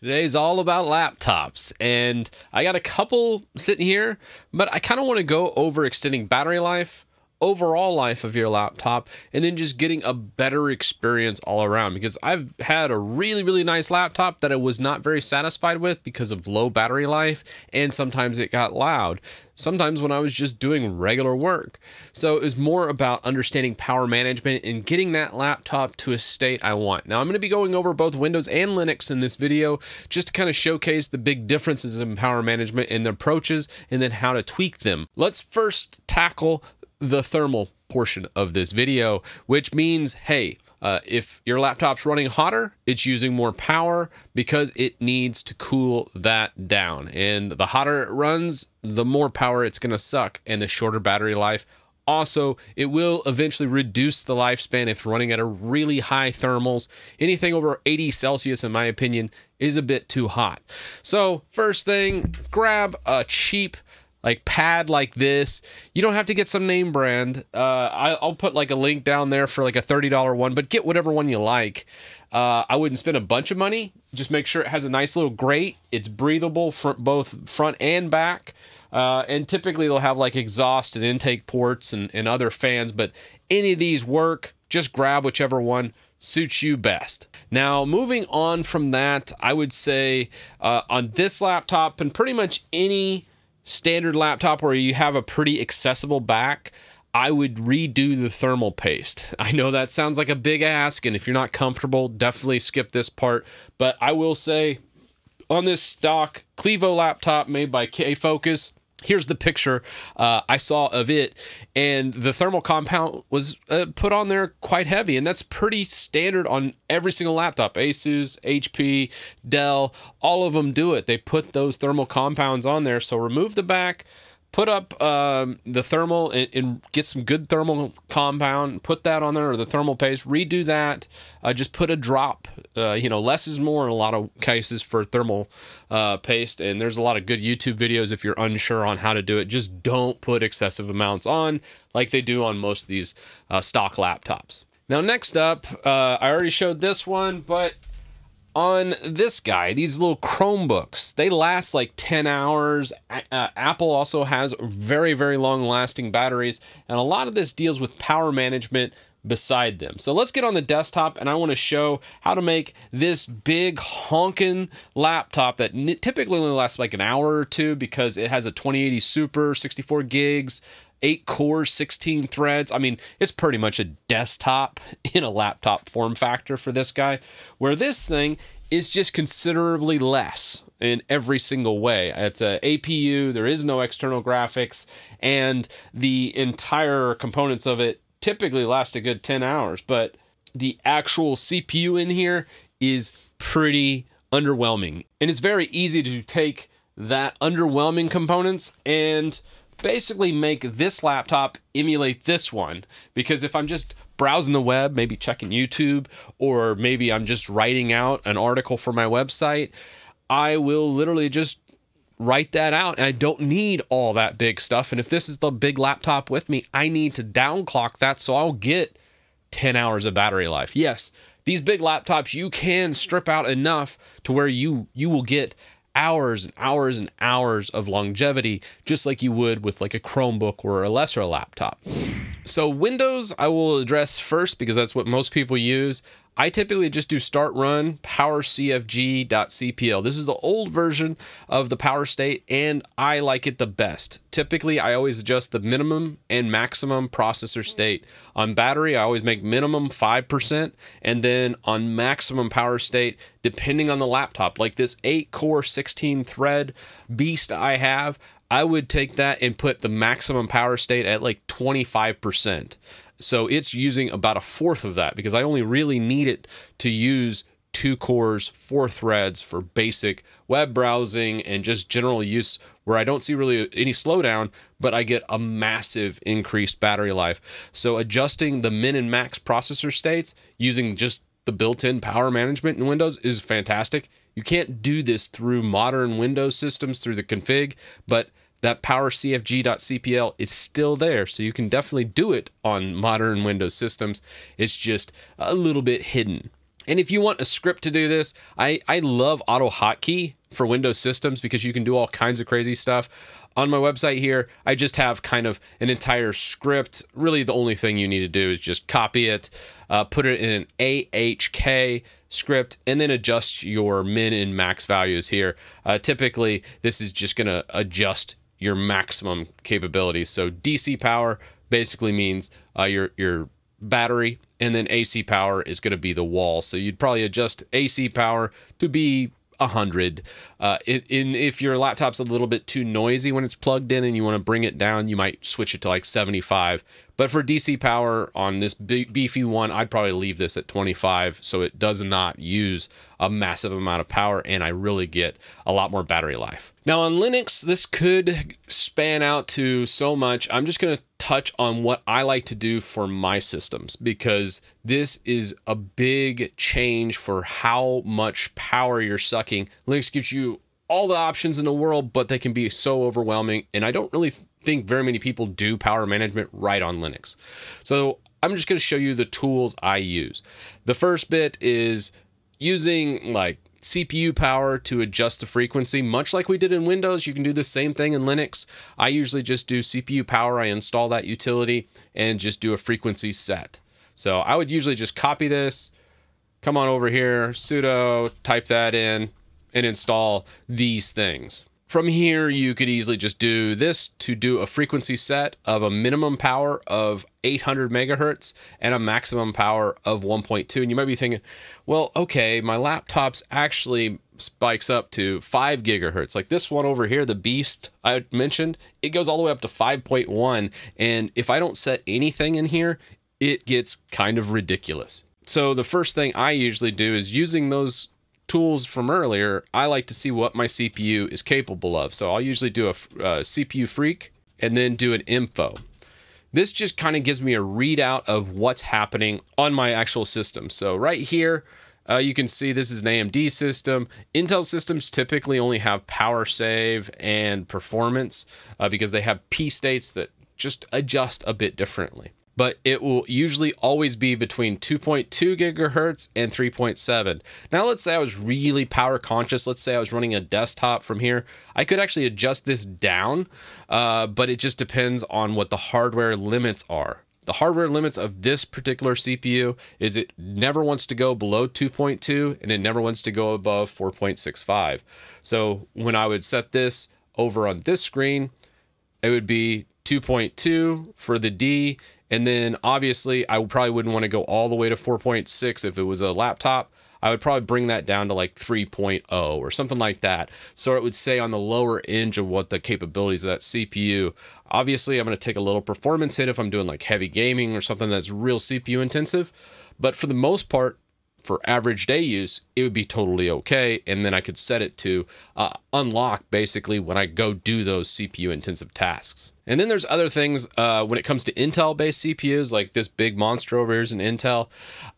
Today's all about laptops, and I got a couple sitting here, but I kind of want to go over extending battery life, overall life of your laptop, and then just getting a better experience all around. Because I've had a really, really nice laptop that I was not very satisfied with because of low battery life, and sometimes it got loud sometimes when I was just doing regular work. So it was more about understanding power management and getting that laptop to a state I want. Now I'm going to be going over both Windows and Linux in this video just to kind of showcase the big differences in power management and the approaches and then how to tweak them. Let's first tackle the thermal portion of this video, which means, hey, uh, if your laptop's running hotter, it's using more power because it needs to cool that down. And the hotter it runs, the more power it's going to suck and the shorter battery life. Also, it will eventually reduce the lifespan if running at a really high thermals. Anything over 80 Celsius, in my opinion, is a bit too hot. So, first thing, grab a cheap like pad like this. You don't have to get some name brand. Uh, I, will put like a link down there for like a $30 one, but get whatever one you like. Uh, I wouldn't spend a bunch of money. Just make sure it has a nice little grate. It's breathable front, both front and back. Uh, and typically they'll have like exhaust and intake ports and, and other fans, but any of these work. Just grab whichever one suits you best. Now, moving on from that, I would say uh, on this laptop and pretty much any standard laptop where you have a pretty accessible back, I would redo the thermal paste. I know that sounds like a big ask, and if you're not comfortable, definitely skip this part. But I will say on this stock Clevo laptop made by K Focus, here's the picture uh, I saw of it, and the thermal compound was uh, put on there quite heavy, and that's pretty standard on every single laptop. Asus, HP, Dell, all of them do it. They put those thermal compounds on there. So remove the back, put up um, the thermal and, and, get some good thermal compound put that on there or the thermal paste redo that uh, just put a drop uh, you know less is more in a lot of cases for thermal uh, paste and there's a lot of good youtube videos if you're unsure on how to do it. Just don't put excessive amounts on like they do on most of these uh, stock laptops. Now next up uh, i already showed this one but on this guy, these little Chromebooks, they last like 10 hours. Uh, Apple also has very, very long lasting batteries, and a lot of this deals with power management beside them. So let's get on the desktop and I want to show how to make this big honking laptop that typically only lasts like an hour or two because it has a 2080 Super, 64 gigs, eight cores, 16 threads. I mean, it's pretty much a desktop in a laptop form factor for this guy, where this thing is just considerably less in every single way. It's a APU, there is no external graphics, and the entire components of it typically last a good 10 hours, but the actual CPU in here is pretty underwhelming. And it's very easy to take that underwhelming components and basically make this laptop emulate this one because if I'm just browsing the web, maybe checking YouTube, or maybe I'm just writing out an article for my website, I will literally just write that out. And I don't need all that big stuff. And if this is the big laptop with me, I need to downclock that so I'll get 10 hours of battery life. Yes, these big laptops you can strip out enough to where you you will get hours and hours and hours of longevity, just like you would with like a Chromebook or a lesser laptop. So, Windows, I will address first because that's what most people use. I typically just do start run powercfg.cpl. This is the old version of the power state, and I like it the best. Typically, I always adjust the minimum and maximum processor state. On battery, I always make minimum 5%, and then on maximum power state, depending on the laptop, like this 8 core, 16 thread beast I have, I would take that and put the maximum power state at like 25%. So it's using about a fourth of that because I only really need it to use two cores, four threads for basic web browsing and just general use where I don't see really any slowdown, but I get a massive increased battery life. So adjusting the min and max processor states using just the built-in power management in Windows is fantastic. You can't do this through modern Windows systems through the config, but that powercfg.cpl is still there. So you can definitely do it on modern Windows systems. It's just a little bit hidden. And if you want a script to do this, I, I love AutoHotkey for Windows systems because you can do all kinds of crazy stuff. On my website here, I just have kind of an entire script. Really, the only thing you need to do is just copy it, uh, put it in an AHK script, and then adjust your min and max values here. Uh, typically, this is just going to adjust your maximum capabilities. So DC power basically means uh, your your battery, and then AC power is going to be the wall. So you'd probably adjust AC power to be 100. Uh, in, if your laptop's a little bit too noisy when it's plugged in and you want to bring it down, you might switch it to like 75. But for DC power on this beefy one, I'd probably leave this at 25 so it does not use a massive amount of power and I really get a lot more battery life. Now on Linux, this could span out to so much. I'm just going to touch on what I like to do for my systems because this is a big change for how much power you're sucking. Linux gives you all the options in the world, but they can be so overwhelming. And I don't really think very many people do power management right on Linux. So I'm just going to show you the tools I use. The first bit is using like CPU power to adjust the frequency, much like we did in Windows. You can do the same thing in Linux. I usually just do CPU power. I install that utility and just do a frequency set. So I would usually just copy this, come on over here, sudo, type that in, and install these things. From here, you could easily just do this to do a frequency set of a minimum power of 800 megahertz and a maximum power of 1.2. And you might be thinking, well, okay, my laptop's actually spikes up to 5 gigahertz. Like this one over here, the Beast I mentioned, it goes all the way up to 5.1. And if I don't set anything in here, it gets kind of ridiculous. So the first thing I usually do is using those tools from earlier, I like to see what my CPU is capable of. So I'll usually do a, uh, cpufreq and then do an info. This just kind of gives me a readout of what's happening on my actual system. So right here, uh, you can see this is an AMD system. Intel systems typically only have power save and performance uh, because they have P states that just adjust a bit differently but it will usually always be between 2.2 gigahertz and 3.7. Now, let's say I was really power conscious. Let's say I was running a desktop from here. I could actually adjust this down, uh, but it just depends on what the hardware limits are. The hardware limits of this particular CPU is it never wants to go below 2.2 and it never wants to go above 4.65. So when I would set this over on this screen, it would be 2.2 for the D and then obviously, I probably wouldn't want to go all the way to 4.6 if it was a laptop. I would probably bring that down to like 3.0 or something like that. So it would say on the lower end of what the capabilities of that CPU. Obviously, I'm going to take a little performance hit if I'm doing like heavy gaming or something that's real CPU intensive. But for the most part, for average day use, it would be totally okay. And then I could set it to uh, unlock basically when I go do those CPU intensive tasks. And then there's other things uh, when it comes to Intel based CPUs, like this big monster over here is an Intel.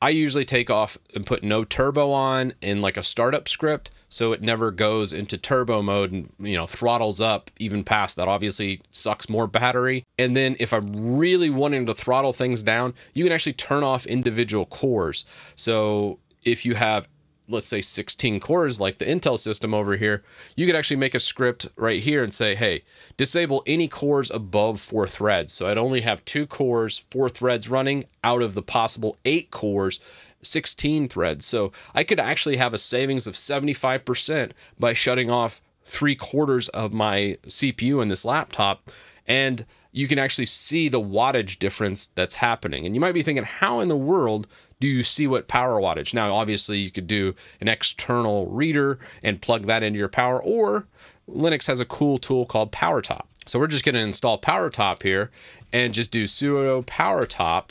I usually take off and put no turbo on in like a startup script so it never goes into turbo mode and you know throttles up even past that. Obviously sucks more battery. And then if i'm really wanting to throttle things down you can actually turn off individual cores. So if you have let's say 16 cores like the Intel system over here, you could actually make a script right here and say, hey, disable any cores above four threads. So I'd only have two cores, four threads running out of the possible eight cores 16 threads. So I could actually have a savings of 75% by shutting off three quarters of my CPU in this laptop. And you can actually see the wattage difference that's happening. And you might be thinking, how in the world do you see what power wattage? Now, obviously, you could do an external reader and plug that into your power, or Linux has a cool tool called PowerTop. So we're just going to install PowerTop here and just do sudo PowerTop.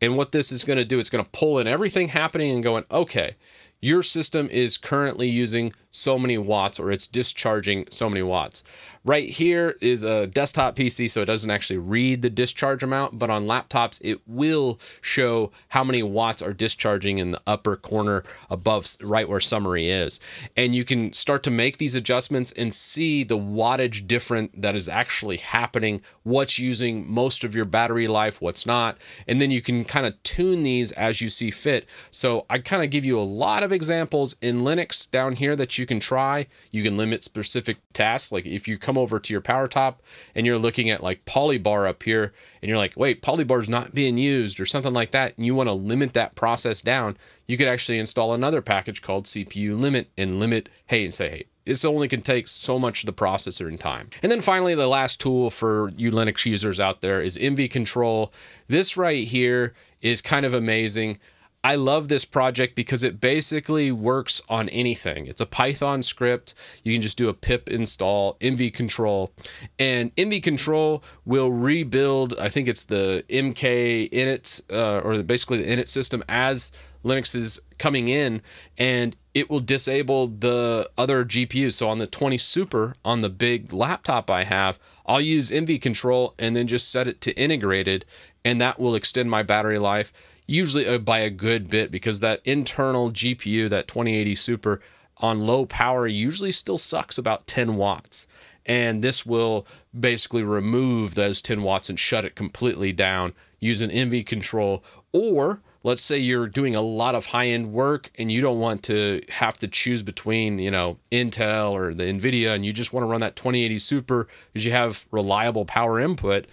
And what this is going to do, it's going to pull in everything happening and going, okay, your system is currently using so many watts or it's discharging so many watts. Right here is a desktop PC, so it doesn't actually read the discharge amount, but on laptops, it will show how many watts are discharging in the upper corner above right where summary is. And you can start to make these adjustments and see the wattage different that is actually happening, what's using most of your battery life, what's not. And then you can kind of tune these as you see fit. So I kind of give you a lot of examples in Linux down here that you can try. You can limit specific tasks. Like if you come over to your power top and you're looking at like polybar up here and you're like, wait, polybar is not being used or something like that, and you want to limit that process down, you could actually install another package called CPU limit and limit, hey, and say, hey, this only can take so much of the processor in time. And then finally, the last tool for you Linux users out there is EnvyControl. This right here is kind of amazing. I love this project because it basically works on anything. It's a Python script. You can just do a pip install EnvyControl and EnvyControl will rebuild, I think it's the MK init uh, or basically the init system as Linux is coming in and it will disable the other GPUs. So on the 20 Super, on the big laptop I have, I'll use EnvyControl and then just set it to integrated and that will extend my battery life usually uh, by a good bit because that internal GPU, that 2080 Super on low power usually still sucks about 10 watts. And this will basically remove those 10 watts and shut it completely down using EnvyControl. Or let's say you're doing a lot of high end work and you don't want to have to choose between, you know, Intel or the NVIDIA and you just want to run that 2080 Super because you have reliable power input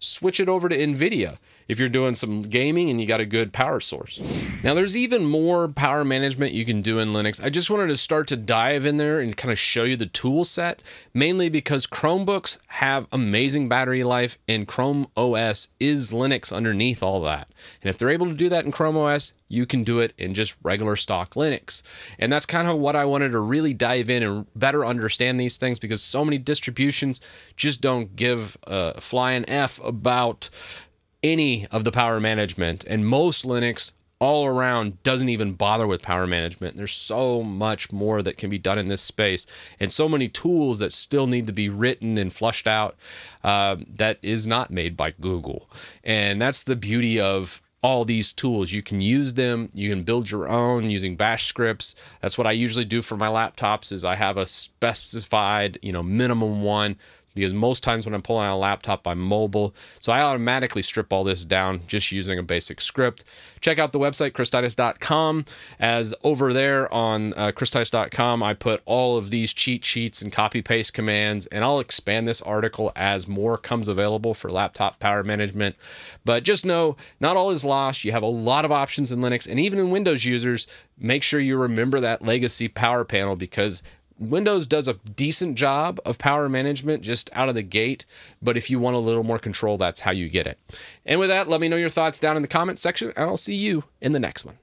switch it over to NVIDIA if you're doing some gaming and you got a good power source. Now, there's even more power management you can do in Linux. I just wanted to start to dive in there and kind of show you the tool set, mainly because Chromebooks have amazing battery life and Chrome OS is Linux underneath all that. And if they're able to do that in Chrome OS, you can do it in just regular stock Linux. And that's kind of what I wanted to really dive in and better understand these things because so many distributions just don't give a flying F about any of the power management. And most Linux all around doesn't even bother with power management. There's so much more that can be done in this space, and so many tools that still need to be written and flushed out uh, that is not made by Google. And that's the beauty of all these tools. You can use them. You can build your own using bash scripts. That's what I usually do for my laptops is I have a specified, you know, minimum one because most times when I'm pulling on a laptop, I'm mobile. So I automatically strip all this down just using a basic script. Check out the website, christitus.com, as over there on uh, christitus.com, I put all of these cheat sheets and copy paste commands, and I'll expand this article as more comes available for laptop power management. But just know, not all is lost. You have a lot of options in Linux, and even in Windows users, make sure you remember that legacy power panel because Windows does a decent job of power management just out of the gate, but if you want a little more control, that's how you get it. And with that, let me know your thoughts down in the comment section, and I'll see you in the next one.